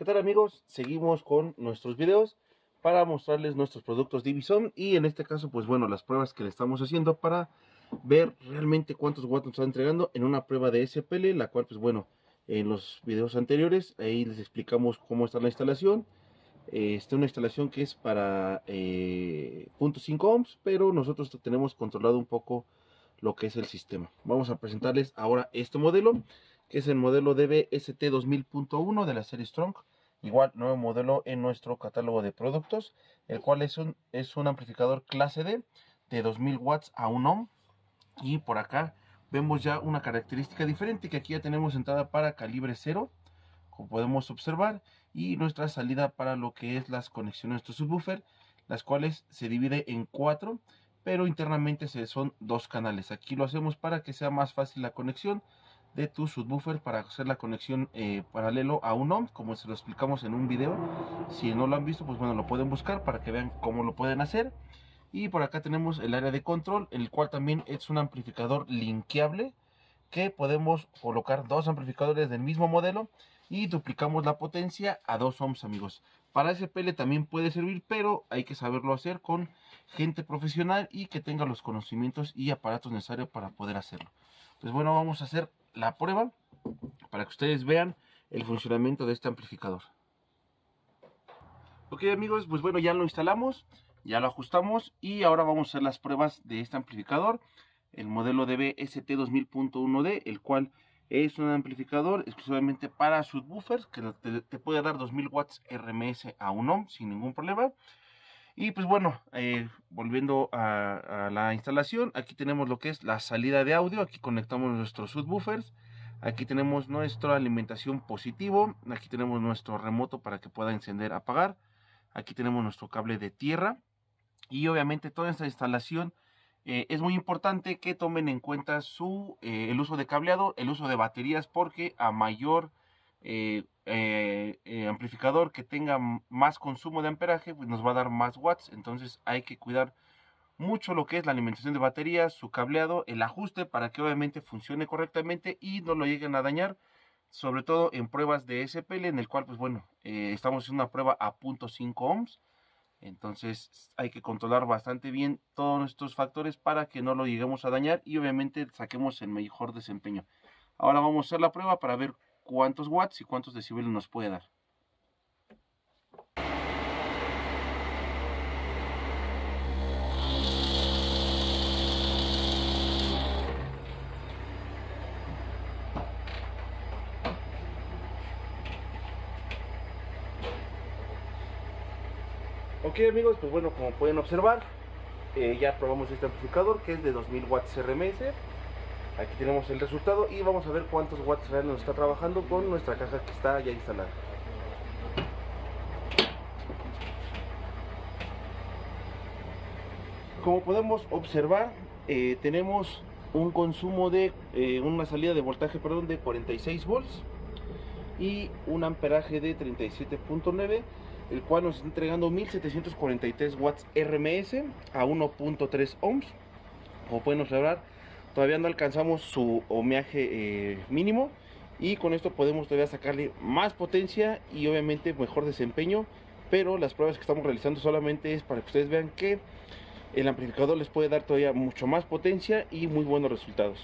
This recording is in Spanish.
¿Qué tal amigos? Seguimos con nuestros videos para mostrarles nuestros productos Divisom y en este caso pues bueno las pruebas que le estamos haciendo para ver realmente cuántos watts nos está entregando en una prueba de SPL la cual pues bueno en los videos anteriores ahí les explicamos cómo está la instalación. Esta es una instalación que es para eh, 0.5 ohms pero nosotros tenemos controlado un poco lo que es el sistema. Vamos a presentarles ahora este modelo que es el modelo DBST 2000.1 de la serie Strong. Igual, nuevo modelo en nuestro catálogo de productos, el cual es un, es un amplificador clase D de 2000 watts a 1 ohm. Y por acá vemos ya una característica diferente que aquí ya tenemos entrada para calibre 0, como podemos observar, y nuestra salida para lo que es las conexiones de estos subwoofer, las cuales se divide en cuatro, pero internamente son dos canales. Aquí lo hacemos para que sea más fácil la conexión de tu subwoofer para hacer la conexión eh, paralelo a un ohm como se lo explicamos en un video. Si no lo han visto pues bueno lo pueden buscar para que vean cómo lo pueden hacer. Y por acá tenemos el área de control el cual también es un amplificador linkeable que podemos colocar dos amplificadores del mismo modelo y duplicamos la potencia a 2 ohms amigos. Para SPL también puede servir pero hay que saberlo hacer con gente profesional y que tenga los conocimientos y aparatos necesarios para poder hacerlo. Pues bueno vamos a hacer la prueba para que ustedes vean el funcionamiento de este amplificador. Ok amigos, pues bueno, ya lo instalamos, ya lo ajustamos y ahora vamos a hacer las pruebas de este amplificador, el modelo DB-ST 2000.1D, el cual es un amplificador exclusivamente para subwoofers que te, puede dar 2000 watts RMS a 1 ohm sin ningún problema. Y pues bueno, eh, volviendo a, la instalación, aquí tenemos lo que es la salida de audio, aquí conectamos nuestros subwoofers, aquí tenemos nuestra alimentación positivo, aquí tenemos nuestro remoto para que pueda encender, apagar, aquí tenemos nuestro cable de tierra y obviamente toda esta instalación eh, es muy importante que tomen en cuenta su, eh, el uso de cableado, el uso de baterías porque a mayor eh, eh, eh, amplificador que tenga más consumo de amperaje, pues nos va a dar más watts. Entonces hay que cuidar mucho lo que es la alimentación de baterías, su cableado, el ajuste para que obviamente funcione correctamente y no lo lleguen a dañar. Sobre todo en pruebas de SPL, en el cual, pues bueno, estamos haciendo una prueba a 0.5 ohms. Entonces hay que controlar bastante bien todos estos factores para que no lo lleguemos a dañar y obviamente saquemos el mejor desempeño. Ahora vamos a hacer la prueba para ver cuántos watts y cuántos decibeles nos puede dar. Ok amigos, pues bueno, como pueden observar, eh, ya probamos este amplificador que es de 2000 watts RMS Aquí tenemos el resultado y vamos a ver cuántos watts real nos está trabajando con nuestra caja que está ya instalada. Como podemos observar, eh, tenemos un consumo de eh, una salida de voltaje perdón, de 46 volts y un amperaje de 37.9 el cual nos está entregando 1743 watts RMS a 1.3 ohms como pueden observar todavía no alcanzamos su ohmiaje eh, mínimo y con esto podemos todavía sacarle más potencia y obviamente mejor desempeño pero las pruebas que estamos realizando solamente es para que ustedes vean que el amplificador les puede dar todavía mucho más potencia y muy buenos resultados